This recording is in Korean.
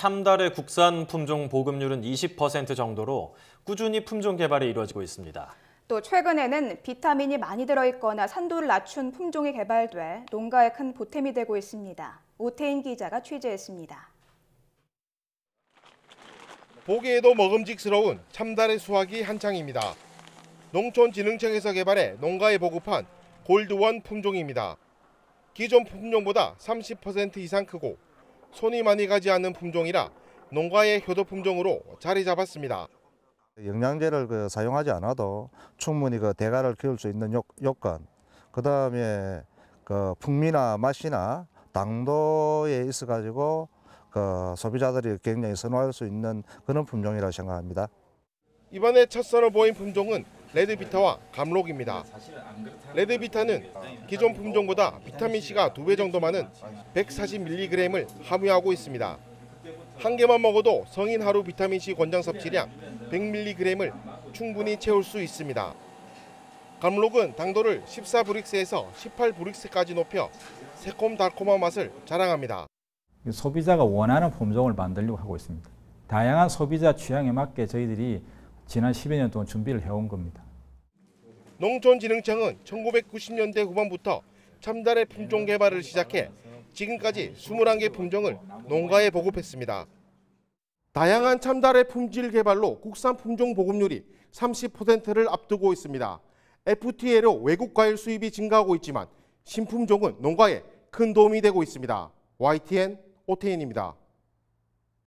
참달의 국산 품종 보급률은 20% 정도로 꾸준히 품종 개발이 이루어지고 있습니다. 또 최근에는 비타민이 많이 들어있거나 산도를 낮춘 품종이 개발돼 농가에 큰 보탬이 되고 있습니다. 오태인 기자가 취재했습니다. 보기에도 먹음직스러운 참달의 수확이 한창입니다. 농촌진흥청에서 개발해 농가에 보급한 골드원 품종입니다. 기존 품종보다 30% 이상 크고 손이 많이 가지 않는 품종이라 농가의 효도 품종으로 자리 잡았습니다. 영양제를 그 사용하지 않아도 충분히 그 대가를 키울 수 있는 요, 요건, 그 다음에 그 풍미나 맛이나 당도에 있어 가지고 그 소비자들이 굉장히 선호할 수 있는 그런 품종이라고 생각합니다. 이번에 첫 선을 보인 품종은 레드비타와 감록입니다. 레드비타는 기존 품종보다 비타민C가 두배 정도 많은 140mg을 함유하고 있습니다. 한 개만 먹어도 성인 하루 비타민C 권장 섭취량 100mg을 충분히 채울 수 있습니다. 감록은 당도를 14브릭스에서 18브릭스까지 높여 새콤달콤한 맛을 자랑합니다. 소비자가 원하는 품종을 만들려고 하고 있습니다. 다양한 소비자 취향에 맞게 저희들이 지난 10여 년 동안 준비를 해온 겁니다. 농촌진흥청은 1990년대 후반부터 참달의 품종 개발을 시작해 지금까지 21개 품종을 농가에 보급했습니다. 다양한 참달의 품질 개발로 국산 품종 보급률이 30%를 앞두고 있습니다. FTA로 외국 과일 수입이 증가하고 있지만 신품종은 농가에 큰 도움이 되고 있습니다. YTN 오태인입니다.